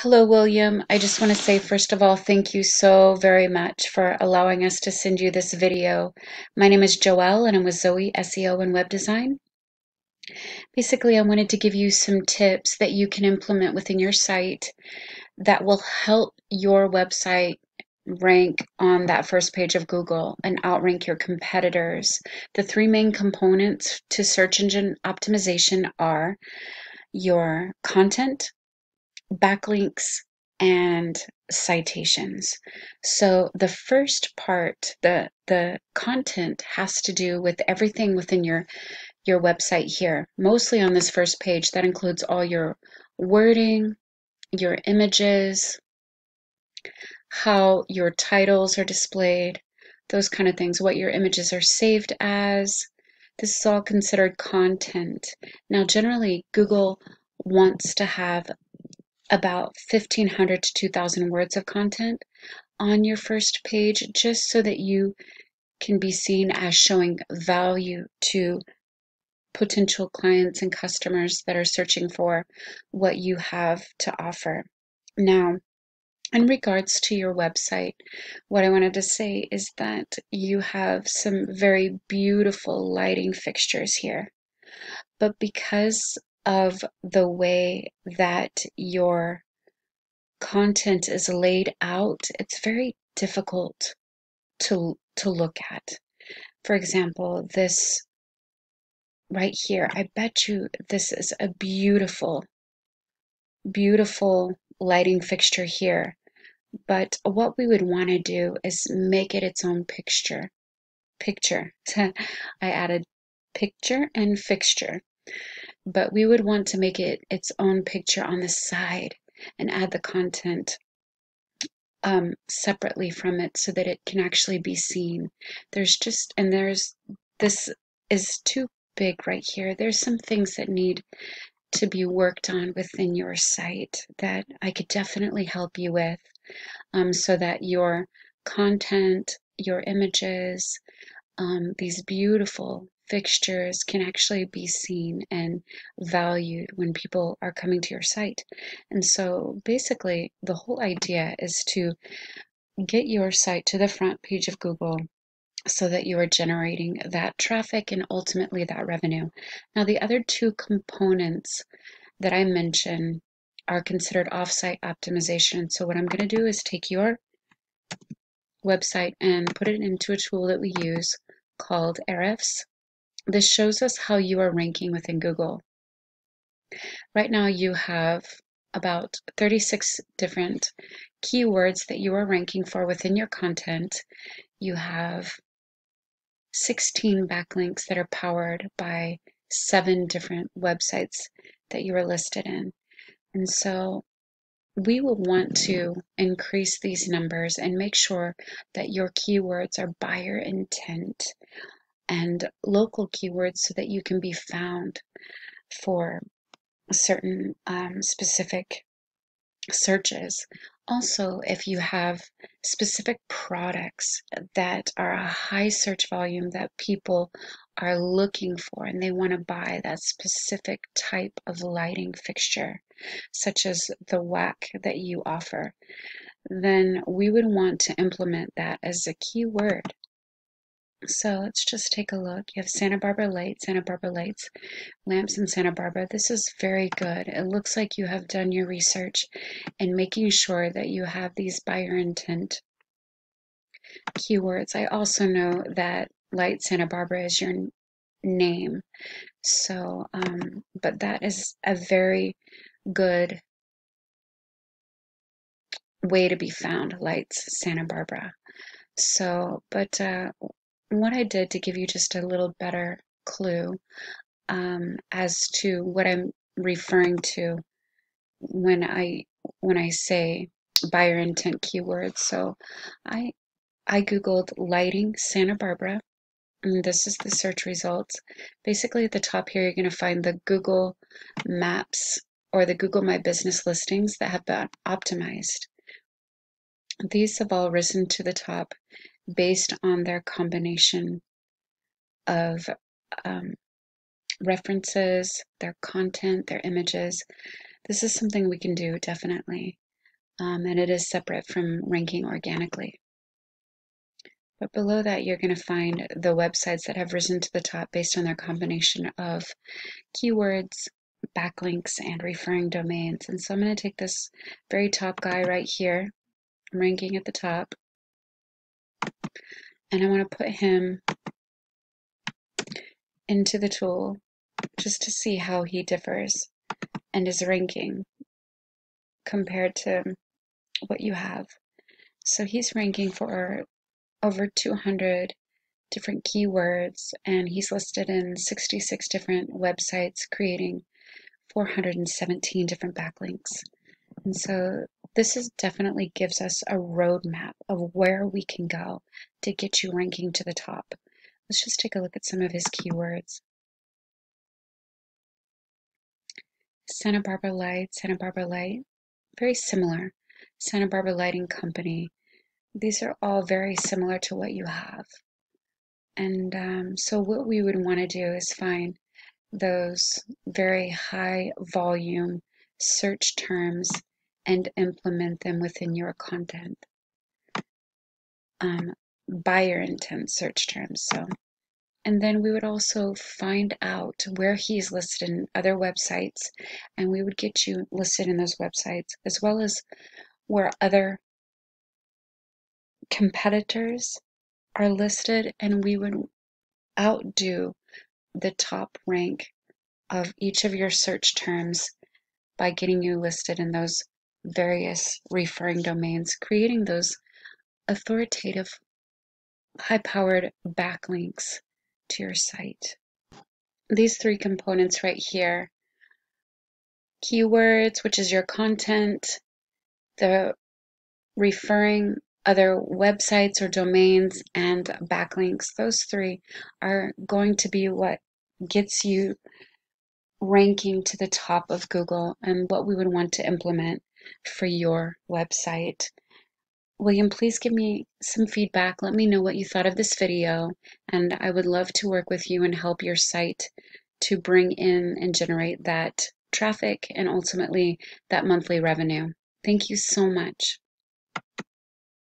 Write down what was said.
Hello, William. I just want to say, first of all, thank you so very much for allowing us to send you this video. My name is Joelle and I'm with Zoe SEO and Web Design. Basically, I wanted to give you some tips that you can implement within your site that will help your website rank on that first page of Google and outrank your competitors. The three main components to search engine optimization are your content, backlinks and citations. So the first part, the the content has to do with everything within your your website here. Mostly on this first page that includes all your wording, your images, how your titles are displayed, those kind of things, what your images are saved as. This is all considered content. Now generally Google wants to have about 1500 to 2000 words of content on your first page just so that you can be seen as showing value to potential clients and customers that are searching for what you have to offer. Now, in regards to your website, what I wanted to say is that you have some very beautiful lighting fixtures here. But because of the way that your content is laid out, it's very difficult to, to look at. For example, this right here, I bet you this is a beautiful, beautiful lighting fixture here. But what we would want to do is make it its own picture. Picture. I added picture and fixture but we would want to make it its own picture on the side and add the content um, separately from it so that it can actually be seen. There's just, and there's, this is too big right here. There's some things that need to be worked on within your site that I could definitely help you with um, so that your content, your images, um, these beautiful fixtures can actually be seen and valued when people are coming to your site. And so basically, the whole idea is to get your site to the front page of Google so that you are generating that traffic and ultimately that revenue. Now, the other two components that I mentioned are considered offsite optimization. So, what I'm going to do is take your website and put it into a tool that we use called Ahrefs. This shows us how you are ranking within Google. Right now you have about 36 different keywords that you are ranking for within your content. You have 16 backlinks that are powered by seven different websites that you are listed in. And so we will want to increase these numbers and make sure that your keywords are buyer intent and local keywords so that you can be found for certain um, specific searches. Also, if you have specific products that are a high search volume that people are looking for and they want to buy that specific type of lighting fixture, such as the WAC that you offer, then we would want to implement that as a keyword so let's just take a look. You have Santa Barbara Lights, Santa Barbara Lights, lamps in Santa Barbara. This is very good. It looks like you have done your research and making sure that you have these buyer intent keywords. I also know that Light Santa Barbara is your name. So, um, but that is a very good way to be found, Lights Santa Barbara. So, but uh, what I did to give you just a little better clue um, as to what I'm referring to when I when I say buyer intent keywords. So I I googled lighting Santa Barbara and this is the search results. Basically at the top here you're going to find the Google Maps or the Google My Business listings that have been optimized. These have all risen to the top based on their combination of um, references, their content, their images. This is something we can do definitely. um, and it is separate from ranking organically. But below that, you're going to find the websites that have risen to the top based on their combination of keywords, backlinks, and referring domains. And so I'm going to take this very top guy right here, I'm ranking at the top, and I want to put him into the tool just to see how he differs and is ranking compared to what you have. So he's ranking for over 200 different keywords and he's listed in 66 different websites creating 417 different backlinks. And so this is definitely gives us a roadmap of where we can go to get you ranking to the top. Let's just take a look at some of his keywords. Santa Barbara Light, Santa Barbara Light, very similar. Santa Barbara Lighting Company, these are all very similar to what you have. And um, so what we would want to do is find those very high volume search terms and implement them within your content. Um, your intent search terms. So, and then we would also find out where he's listed in other websites, and we would get you listed in those websites as well as where other competitors are listed and we would outdo the top rank of each of your search terms by getting you listed in those various referring domains, creating those authoritative, high powered backlinks to your site. These three components right here keywords, which is your content, the referring other websites or domains and backlinks. Those three are going to be what gets you ranking to the top of Google and what we would want to implement for your website. William, please give me some feedback. Let me know what you thought of this video, and I would love to work with you and help your site to bring in and generate that traffic and ultimately that monthly revenue. Thank you so much.